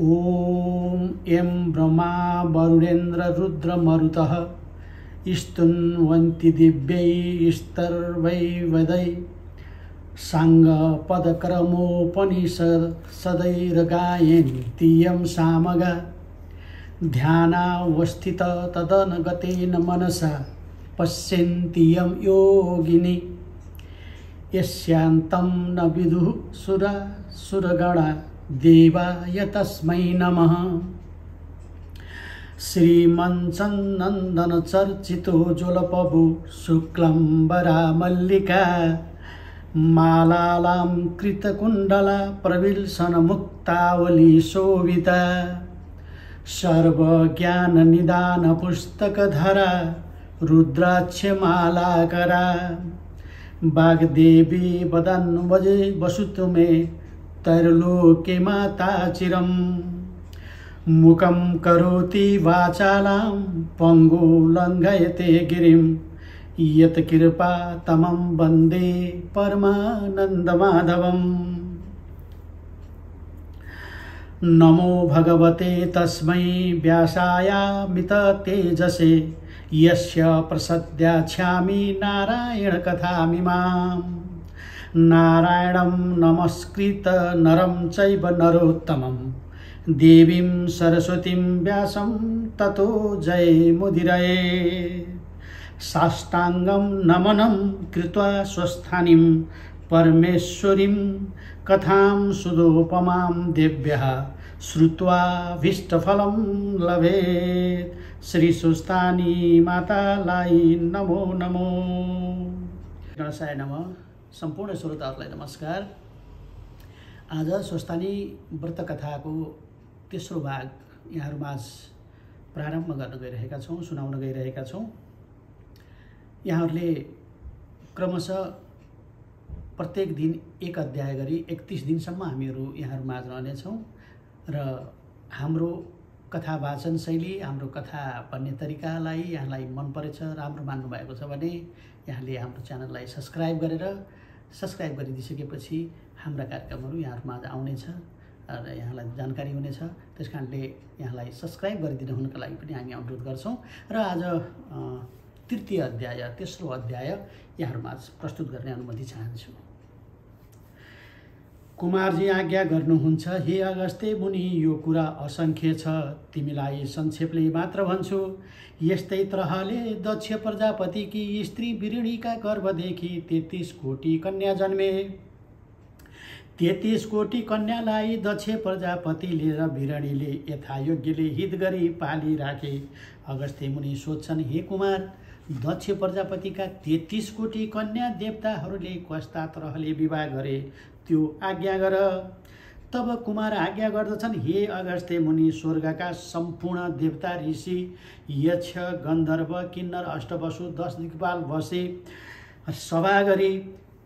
ॐ यं ब्रह्मा वरुणेन्द्ररुद्रमरुतः स्तुन्वन्ति दिव्यैस्तर्वैवदै साङ्गपदक्रमोपनिषद् सदैर्गायन्ति यं सामगा। ध्यानावस्थित तदनगतेन मनसा पश्यन्ति यं योगिनि। यस्यान्तं न विदुः सुरा सुरगणा देवाय तस्मै नमः। श्रीमञ्चन्दनचर्चितो ज्वलपभु शुक्लम्बरा मल्लिका मालालां कृतकुण्डला प्रविल्सनमुक्तावली शोभिता सर्वज्ञाननिदानपुस्तकधरा रुद्राक्षमालाकरा वाग्देवी वदन्वजे वसुतु मे तैर्लोके माता चिरं मुखं करोति वाचालां पङ्गु लङ्घयते गिरिं यत्कृपा तमं वंदे परमानन्दमाधवम् नमो भगवते तस्म तस्मै व्यासायामिततेजसे यस्य प्रसद्याच्छामि नारायणकथामिमाम् नारायणं नमस्कृत नरं चैव नरोत्तमं। देवीं सरस्वतीं व्यासं ततो जयमुदिरये साष्टाङ्गं नमनं कृत्वा स्वस्थानीं परमेश्वरीं कथां सुदोपमां देव्यः श्रुत्वाभीष्टफलं लभेत्। श्रीसुस्तानी मातालाई नमो नमो। नमः। सम्पूर्ण श्रोताहरूलाई नमस्कार। आज स्वस्थानी व्रत कथाको तेस्रो भाग यहाँहरूमाझ प्रारम्भ गर्न गइरहेका छौँ सुनाउन गइरहेका छौँ। यहाँहरूले क्रमशः प्रत्येक दिन एक अध्याय गरी एकतिस दिनसम्म हामीहरू यहाँहरूमाझ रहनेछौँ र हाम्रो कथा वाचन शैली हाम्रो कथा भन्ने तरिकालाई यहाँलाई मन परेछ राम्रो मान्नुभएको छ भने यहाँले हाम्रो च्यानललाई सब्सक्राइब गरेर सब्सक्राइब गरिदिइसकेपछि हाम्रा कार्यक्रमहरू यहाँहरूमाझ आउनेछ र यहाँलाई जानकारी हुनेछ। त्यस कारणले यहाँलाई सब्सक्राइब गरिदिनु हुनुको लागि पनि हामी अनुरोध गर्छौँ र आज तृतीय अध्याय तेस्रो अध्याय यहाँहरूमाझ प्रस्तुत गर्ने अनुमति चाहन्छु। कुमारजी आज्ञा गर्नुहुन्छ हे अगस्ते मुनि यो कुरा असङ्ख्य छ। तिमीलाई संक्षेपले मात्र भन्छु यस्तै तरहले दक्ष प्रजापतिकी स्त्री बिरुणीका गर्भदेखि तेत्तिस कोटी कन्या जन्मे। तेत्तिस कोटी कन्यालाई दक्ष प्रजापतिले र बिरणीले यथायोग्यले हित गरी पालिराखे अगस्ते मुनि सोध्छन् हे कुमार दक्ष प्रजापतिका तेत्तिस कोटी कन्या देवताहरूले कस्ता तरहले विवाह गरे। त्यो आज्ञा गर। तब कुमार आज्ञा गर्दछन् हे अगस्ते मुनि स्वर्गका सम्पूर्ण देवता ऋषि यक्ष गन्धर्व किन्नर अष्टवसु दस दिक्पाल बसे सभा गरी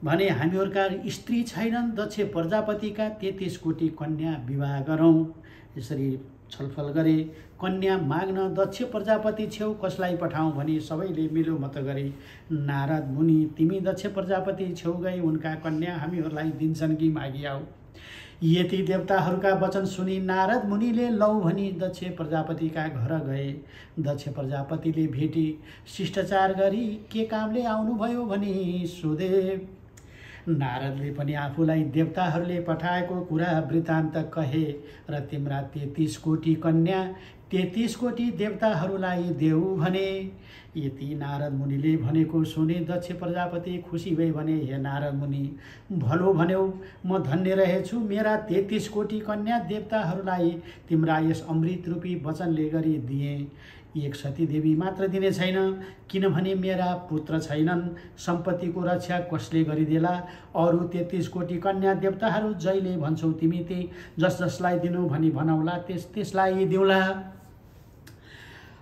भने हामीहरूका स्त्री छैनन् दक्ष प्रजापतिका तेत्तिस कोटी कन्या विवाह गरौँ। यसरी छलफल गरे। कन्या माग्न दक्ष प्रजापति छेउ कसलाई पठाउँ भने सबैले मिलो मत गरे। नारद मुनि तिमी दक्ष प्रजापति छेउ गई उनका कन्या हामीहरूलाई दिन्छन् कि मागिआऊ यति देवताहरूका वचन सुनि नारद मुनिले लौ भनी दक्ष प्रजापतिका घर गए। दक्ष प्रजापतिले भेटी शिष्टाचार गरी के कामले आउनुभयो भनी सोधे। नारदले पनि आफूलाई देवताहरूले पठाएको कुरा वृत्तान्त कहे र तिम्रा तेत्तिस कोटी कन्या तेत्तिस कोटी देवताहरूलाई देऊ भने। यति नारद मुनिले भनेको सुने दक्ष प्रजापति खुसी भए भने हे नारद मुनि भलो भन्यौ म धन्य रहेछु। मेरा तेत्तिस कोटी कन्या देवताहरूलाई तिम्रा यस अमृत रूपी वचनले गरी दिएँ। एक सतीदेवी मात्र दिने छैन। किनभने मेरा पुत्र छैनन्। सम्पत्तिको रक्षा कसले गरिदेला? अरू तेत्तिस कोटी कन्या देवताहरू जहिले भन्छौ तिमी त्यही जस जसलाई दिनु भनी भनाउला त्यस त्यसलाई दिउँला।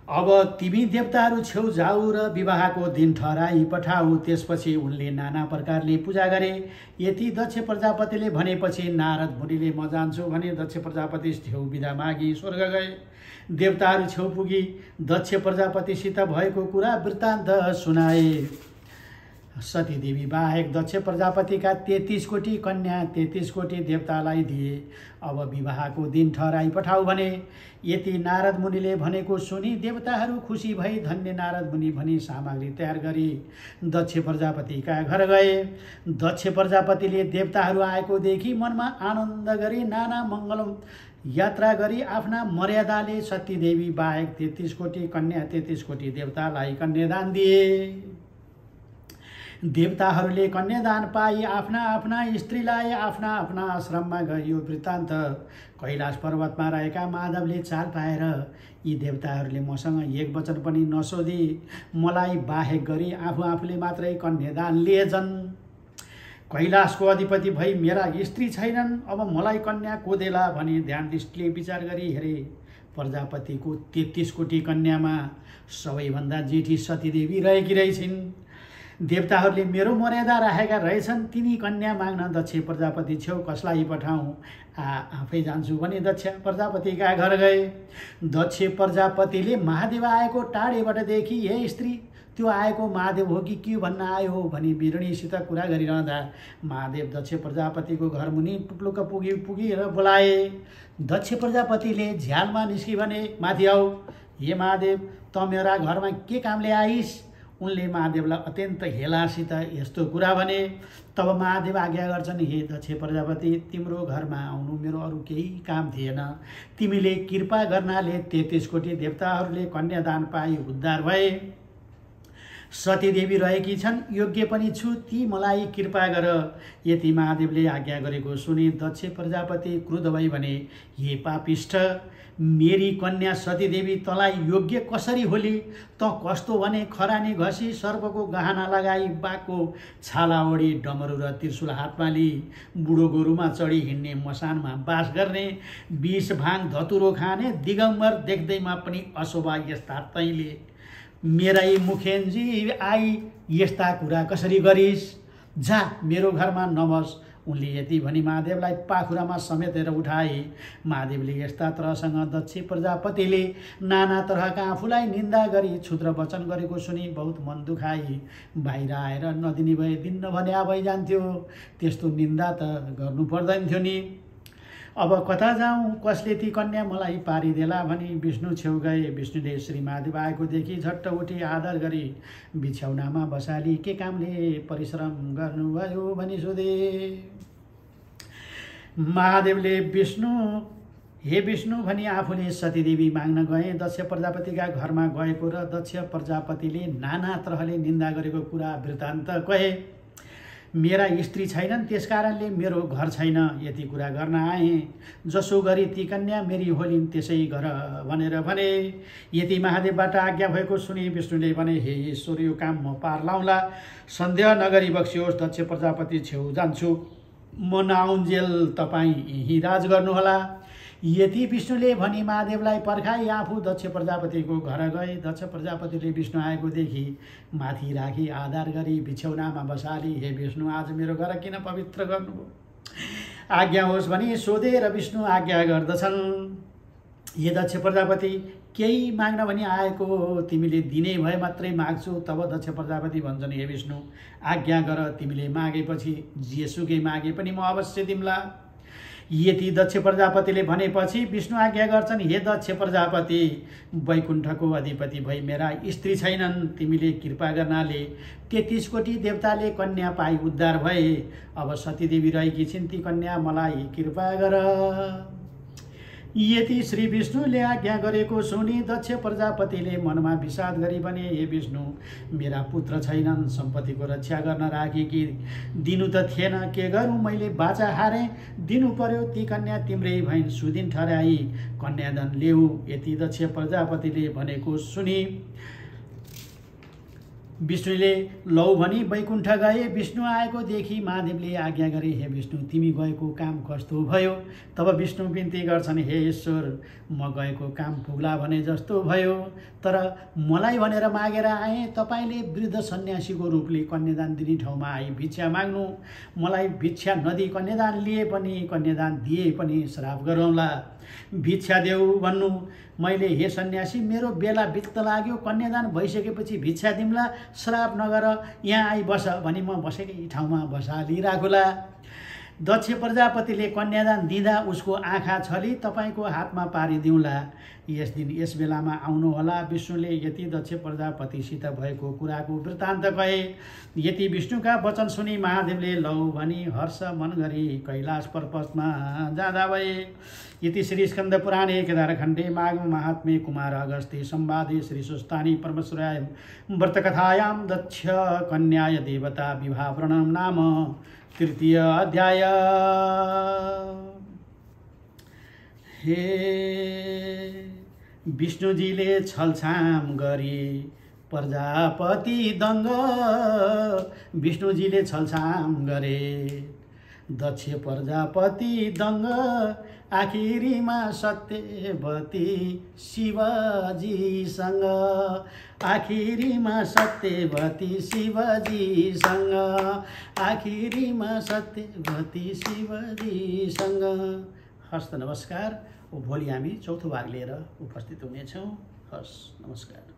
अब तिमी देवताहरू छेउ जाऊ र विवाहको दिन ठहराई पठाऊ। त्यसपछि उनले नाना प्रकारले पूजा गरे। यति दक्ष प्रजापतिले भनेपछि नारद मुनिले म जान्छु भने दक्ष प्रजापति छेउ विधा मागी स्वर्ग गए। देवताहरू छेउ पुगी दक्ष प्रजापतिसित भएको कुरा वृत्तान्त सुनाए। सतीदेवी बाहेक दक्ष प्रजापतिका तेत्तिस कोटी कन्या तेत्तिस कोटी देवतालाई दिए। अब विवाहको दिन ठहराइ पठाऊ भने यति नारद मुनिले भनेको सुनि देवताहरू खुसी भई धन्य नारद मुनि भनी सामग्री तयार गरी दक्ष प्रजापतिका घर गए। दक्ष प्रजापतिले देवताहरू आएको देखि मनमा आनन्द गरी नाना मङ्गलम यात्रा गरी आफ्ना मर्यादाले सतीदेवी बाहेक तेत्तिस कोटी कन्या तेत्तिस कोटी देवतालाई कन्यादान दिए। देवताहरूले कन्यादान पाई आफ्ना आफ्ना स्त्रीलाई आफ्ना आफ्ना आश्रममा गयो वृत्तान्त। कैलाश पर्वतमा रहेका माधवले चाल पाएर यी देवताहरूले मसँग एक वचन पनि नसोधी मलाई बाहेक गरी आफू आफूले मात्रै कन्यादान लिएछन्। कैलाशको अधिपति भई मेरा स्त्री छैनन् अब मलाई कन्या को देला भनी ध्यान दृष्टिले विचार गरी हेरे। प्रजापतिको तेत्तिस कोटी कन्यामा सबैभन्दा जेठी सतीदेवी रहेकी रहेछन्। देवताहरूले मेरो मर्यादा राखेका रहेछन् तिनी कन्या माग्न दक्ष प्रजापति छेउ कसलाई पठाउँ? आ आफै जान्छु भने दक्ष प्रजापतिका घर गए। दक्ष प्रजापतिले महादेव आएको टाढेबाट देखि हे स्त्री त्यो आएको महादेव हो कि के भन्न आयो हो भनी बिरणीसित कुरा गरिरहँदा महादेव दक्ष प्रजापतिको घर मुनि टुक्लुक पुगी पुगेर बोलाए दक्ष प्रजापतिले झ्यालमा निस्कि भने माथि आऊ। हे महादेव त मेरा घरमा के कामले आइस? उनले महादेवलाई अत्यन्त हेलासित यस्तो कुरा भने तब महादेव आज्ञा गर्छन् हे दक्ष प्रजापति तिम्रो घरमा आउनु मेरो अरू केही काम थिएन। तिमीले कृपा गर्नाले तेत्तिस कोटी देवताहरूले कन्यादान पाई उद्धार भए। सतीदेवी रहेकी छन् योग्य पनि छु ती मलाई कृपा गर। यति महादेवले आज्ञा गरेको सुनि दक्ष प्रजापति क्रुद्ध भई भने हे पापिष्ठ मेरी कन्या सतीदेवी तँलाई योग्य कसरी होली? त कस्तो भने खरानी घसी सर्पको गहना लगाई बाघको छाला ओढी डमरु र त्रिशुल हातमा लिई बुढो गोरुमा चढी हिँड्ने मसानमा बास गर्ने विष भाङ धतुरो खाने दिगम्बर देख्दैमा पनि अशोभा यस्ता तैँले। मेरै मुखेन्जी आई यस्ता कुरा कसरी गरिस्? जा मेरो घरमा नमस। उनले यति भनी महादेवलाई पाखुरामा समेतेर उठाए महादेवले यस्ता तरहसँग दक्ष प्रजापतिले नाना तरहका आफूलाई निन्दा गरी क्षुद्र वचन गरेको सुनि बहुत मन दुखाई। बाहिर आएर नदिने भए दिन्न भने भइजान्थ्यो त्यस्तो निन्दा त गर्नु पर्दैन थियो नि। अब कता जाउँ कसले ती कन्या मलाई पारिदेला भनी विष्णु छेउ गए। विष्णुले श्री महादेव आएको देखि झट्ट उठी आदर गरी बिछ्याउनामा बसाली के कामले परिश्रम गर्नुभयो? भनी सोधे। महादेवले विष्णु हे विष्णु भनी आफूले सतीदेवी माग्न गए। दक्ष प्रजापतिका घरमा गएको र दक्ष प्रजापतिले नाना तरहले निन्दा गरेको कुरा वृत्तान्त कहे। मेरा स्त्री छैनन् त्यस कारणले मेरो घर छैन यति कुरा गर्न आएँ। जसो गरी ती कन्या मेरी होलिन् त्यसै गर भनेर भने। यति महादेवबाट आज्ञा भएको सुनि विष्णुले भने हे ईश्वर यो काम म पार लाउँला। सन्देह नगरी बक्सियोस् दक्ष प्रजापति छेउ जान्छु। म नआउन्जेल तपाईँ यहीँ राज गर्नुहोला। यति विष्णुले भनी महादेवलाई पर्खाई आफू दक्ष प्रजापतिको घर गए दक्ष प्रजापतिले विष्णु आएको देखि माथि राखी आधार गरी बिछौनामा बसाली हे विष्णु आज मेरो घर किन पवित्र गर्नुभयो? आज्ञा होस् भने सोधेर विष्णु आज्ञा गर्दछन्। हे दक्ष प्रजापति केही माग्न भने आएको तिमीले दिने भए मात्रै माग्छु तब दक्ष प्रजापति भन्छन् हे विष्णु आज्ञा गर तिमीले मागेपछि जेसुकै मागे पनि म अवश्य दिम्ला यति दक्ष प्रजापतिले भनेपछि विष्णु आज्ञा गर्छन् हे दक्ष प्रजापति वैकुण्ठको अधिपति भई मेरा स्त्री छैनन् तिमीले कृपा गर्नाले तेत्तिस कोटी देवताले कन्या पाई उद्धार भए। अब सतीदेवी रहेकी छिन् ती कन्या मलाई कृपा गर। यति श्री विष्णुले आज्ञा गरेको सुनि दक्ष प्रजापतिले मनमा विषाद गरी भने हे विष्णु मेरा पुत्र छैनन् सम्पत्तिको रक्षा गर्न राखे कि? दिनु त थिएन के गरौँ? मैले बाचा हारेँ दिनु पर्यो ती कन्या तिम्रै भइन् सुदिन ठहराई। कन्यादान ल्याऊ यति दक्ष प्रजापतिले भनेको सुनि विष्णुले लौ भनी वैकुण्ठ गए विष्णु आएको देखि महादेवले आज्ञा गरे हे विष्णु तिमी गएको काम कस्तो भयो? तब विष्णु बिन्ती गर्छन् हे ईश्वर म गएको काम पुग्ला भने जस्तो भयो। तर मलाई भनेर मागेर आएँ तपाईँले वृद्ध सन्यासीको रूपले कन्यादान दिने ठाउँमा आई भिक्षा माग्नु। मलाई भिक्षा नदिई कन्यादान लिए पनि कन्यादान दिए पनि श्राप गरौँला। भिक्षा देऊ भन्नु। मैले हे सन्यासी मेरो बेला बित्त लाग्यो। कन्यादान भइसकेपछि भिक्षा दिउँला। श्राप नगर यहाँ आई बस भने म बसेकै ठाउँमा बसाली राखुला दक्ष प्रजापतिले कन्यादान दिँदा उसको आँखा छली तपाईँको हातमा पारिदिउँला। यस दिन यस बेलामा आउनुहोला विष्णुले यति दक्ष प्रजापतिसित भएको कुराको वृत्तान्त कहे। यति विष्णुका वचन सुनि महादेवले लौ भनी हर्ष मन गरी कैलाश पर्वतमा जाँदा भए। इति श्री स्कन्द पुराणे केदारखण्डे माघ महात्मे कुमार अगस्ते सम्वादे श्री सुस्तानी परमेश्वराय व्रतकथायां दक्ष कन्याय देवता विवाह वर्णनं नाम। तृतीय अध्याय। हे विष्णुजीले छलछाम गरी प्रजापति दङ्ग विष्णुजीले छलछाम गरे। दक्ष प्रजापति दङ्ग आखिरीमा सत्यवती शिवजीसँग। आखिरीमा सत्यवती शिवजीसँग। आखिरीमा सत्यवती शिवजीसँग। हस्त नमस्कार भोलि हामी चौथो भाग लिएर उपस्थित हुनेछौँ। हस् नमस्कार।